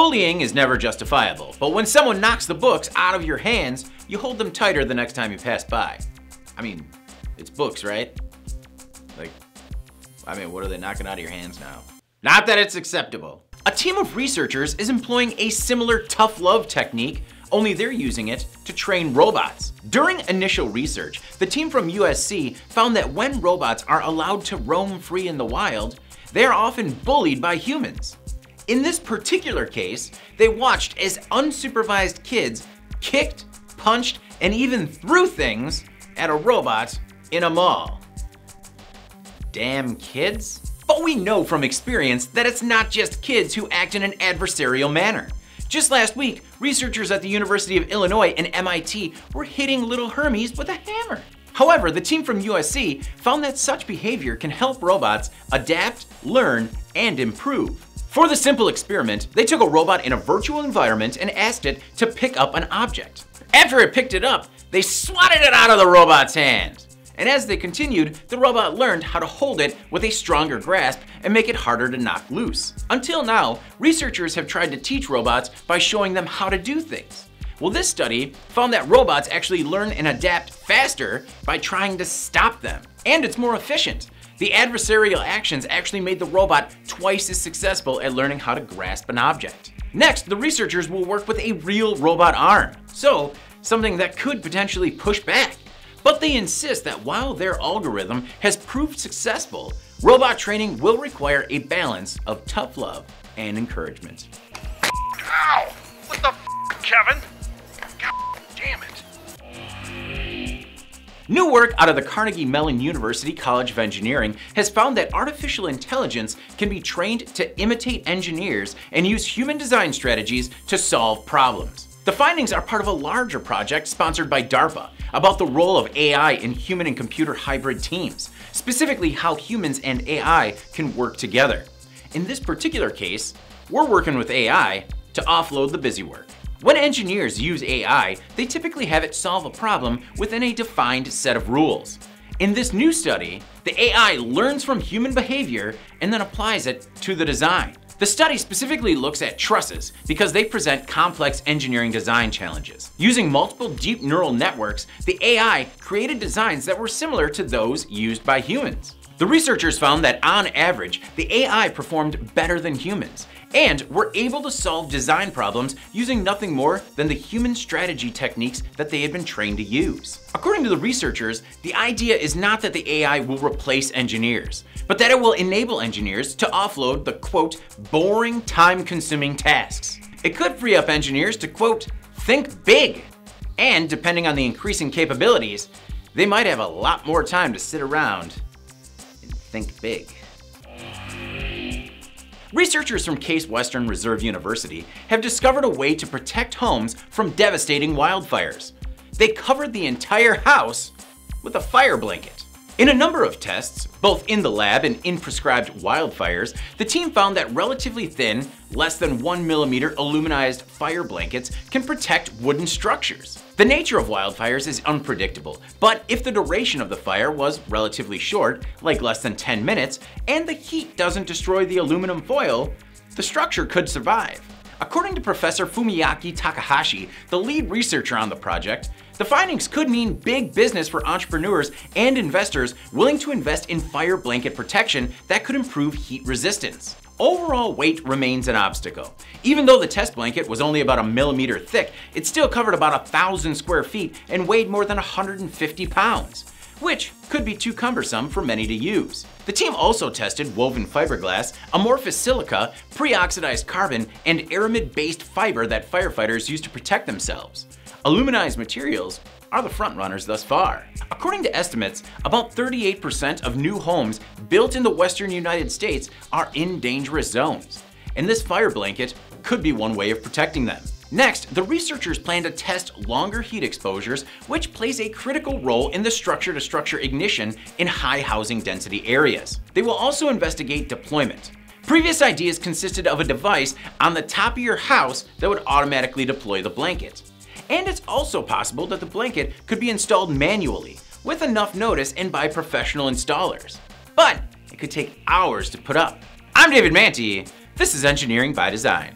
Bullying is never justifiable, but when someone knocks the books out of your hands, you hold them tighter the next time you pass by. I mean, it's books, right? Like, I mean, what are they knocking out of your hands now? Not that it's acceptable. A team of researchers is employing a similar tough love technique, only they're using it to train robots. During initial research, the team from USC found that when robots are allowed to roam free in the wild, they are often bullied by humans. In this particular case, they watched as unsupervised kids kicked, punched, and even threw things at a robot in a mall. Damn kids? But we know from experience that it's not just kids who act in an adversarial manner. Just last week, researchers at the University of Illinois and MIT were hitting little Hermes with a hammer. However, the team from USC found that such behavior can help robots adapt, learn, and improve. For the simple experiment, they took a robot in a virtual environment and asked it to pick up an object. After it picked it up, they swatted it out of the robot's hand. And as they continued, the robot learned how to hold it with a stronger grasp and make it harder to knock loose. Until now, researchers have tried to teach robots by showing them how to do things. Well, this study found that robots actually learn and adapt faster by trying to stop them. And it's more efficient. The adversarial actions actually made the robot twice as successful at learning how to grasp an object. Next, the researchers will work with a real robot arm. So, something that could potentially push back. But they insist that while their algorithm has proved successful, robot training will require a balance of tough love and encouragement. Ow! What the f, Kevin? New work out of the Carnegie Mellon University College of Engineering has found that artificial intelligence can be trained to imitate engineers and use human design strategies to solve problems. The findings are part of a larger project sponsored by DARPA about the role of AI in human and computer hybrid teams, specifically how humans and AI can work together. In this particular case, we're working with AI to offload the busy work. When engineers use AI, they typically have it solve a problem within a defined set of rules. In this new study, the AI learns from human behavior and then applies it to the design. The study specifically looks at trusses because they present complex engineering design challenges. Using multiple deep neural networks, the AI created designs that were similar to those used by humans. The researchers found that on average, the AI performed better than humans and were able to solve design problems using nothing more than the human strategy techniques that they had been trained to use. According to the researchers, the idea is not that the AI will replace engineers, but that it will enable engineers to offload the quote, boring, time consuming tasks. It could free up engineers to quote, think big. And depending on the increasing capabilities, they might have a lot more time to sit around and think big. Researchers from Case Western Reserve University have discovered a way to protect homes from devastating wildfires. They covered the entire house with a fire blanket. In a number of tests, both in the lab and in prescribed wildfires, the team found that relatively thin, less than 1 millimeter aluminized fire blankets can protect wooden structures. The nature of wildfires is unpredictable, but if the duration of the fire was relatively short, like less than 10 minutes, and the heat doesn't destroy the aluminum foil, the structure could survive. According to Professor Fumiaki Takahashi, the lead researcher on the project, the findings could mean big business for entrepreneurs and investors willing to invest in fire blanket protection that could improve heat resistance. Overall weight remains an obstacle. Even though the test blanket was only about a millimeter thick, it still covered about a thousand square feet and weighed more than 150 pounds, which could be too cumbersome for many to use. The team also tested woven fiberglass, amorphous silica, pre-oxidized carbon, and aramid-based fiber that firefighters use to protect themselves. Aluminized materials are the frontrunners thus far. According to estimates, about 38% of new homes built in the western United States are in dangerous zones, and this fire blanket could be one way of protecting them. Next, the researchers plan to test longer heat exposures, which plays a critical role in the structure-to-structure -structure ignition in high housing density areas. They will also investigate deployment. Previous ideas consisted of a device on the top of your house that would automatically deploy the blanket. And it's also possible that the blanket could be installed manually, with enough notice and by professional installers. But it could take hours to put up. I'm David Mantey. This is Engineering by Design.